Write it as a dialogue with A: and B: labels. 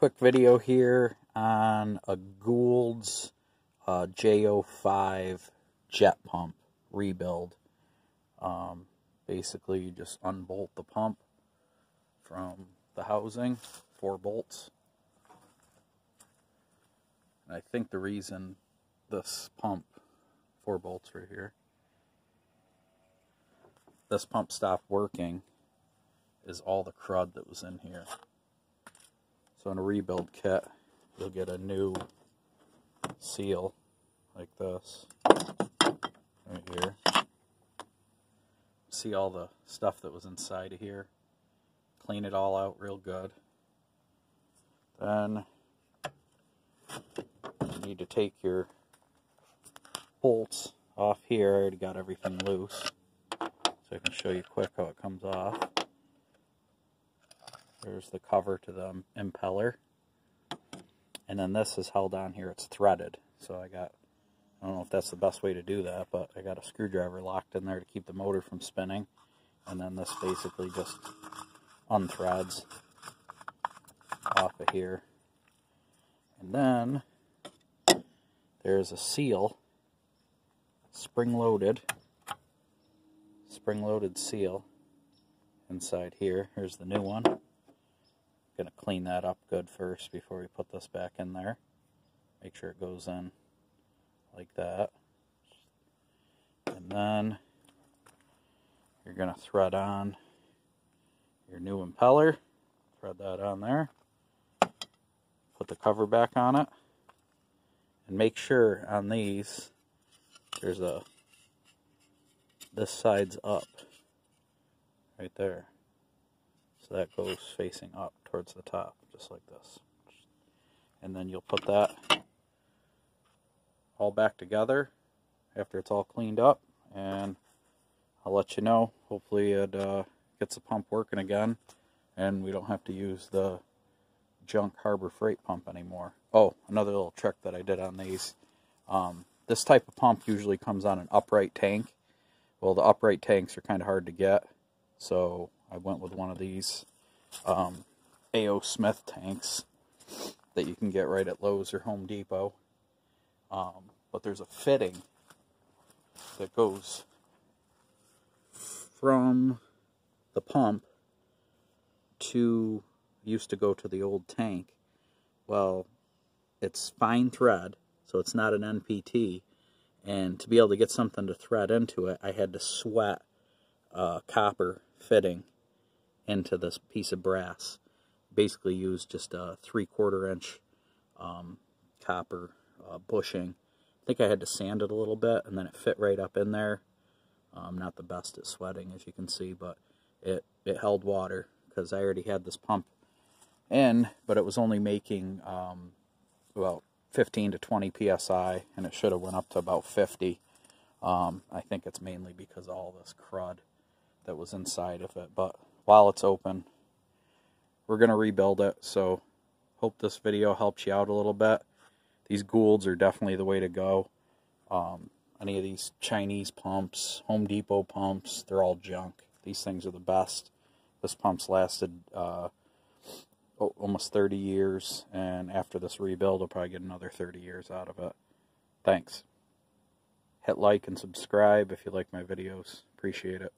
A: quick video here on a Goulds uh, J05 jet pump rebuild. Um, basically, you just unbolt the pump from the housing, four bolts. And I think the reason this pump, four bolts right here, this pump stopped working is all the crud that was in here. So in a rebuild kit, you'll get a new seal like this right here. See all the stuff that was inside of here. Clean it all out real good. Then you need to take your bolts off here. I already got everything loose. So I can show you quick how it comes off. There's the cover to the impeller. And then this is held on here. It's threaded. So I got, I don't know if that's the best way to do that, but I got a screwdriver locked in there to keep the motor from spinning. And then this basically just unthreads off of here. And then there's a seal, spring-loaded, spring-loaded seal inside here. Here's the new one going to clean that up good first before we put this back in there. Make sure it goes in like that. And then you're going to thread on your new impeller. Thread that on there. Put the cover back on it. And make sure on these there's a this side's up right there. That goes facing up towards the top, just like this. And then you'll put that all back together after it's all cleaned up. And I'll let you know. Hopefully it uh, gets the pump working again. And we don't have to use the junk Harbor Freight pump anymore. Oh, another little trick that I did on these. Um, this type of pump usually comes on an upright tank. Well, the upright tanks are kind of hard to get. So I went with one of these um, A.O. Smith tanks that you can get right at Lowe's or Home Depot. Um, but there's a fitting that goes from the pump to used to go to the old tank. Well, it's fine thread, so it's not an NPT. And to be able to get something to thread into it, I had to sweat uh, copper fitting into this piece of brass. Basically used just a three-quarter inch um, copper uh, bushing. I think I had to sand it a little bit, and then it fit right up in there. Um, not the best at sweating, as you can see, but it, it held water, because I already had this pump in, but it was only making um, about 15 to 20 psi, and it should have went up to about 50. Um, I think it's mainly because of all this crud that was inside of it, but while it's open. We're going to rebuild it, so hope this video helps you out a little bit. These Goulds are definitely the way to go. Um, any of these Chinese pumps, Home Depot pumps, they're all junk. These things are the best. This pump's lasted uh, almost 30 years, and after this rebuild, I'll probably get another 30 years out of it. Thanks. Hit like and subscribe if you like my videos. Appreciate it.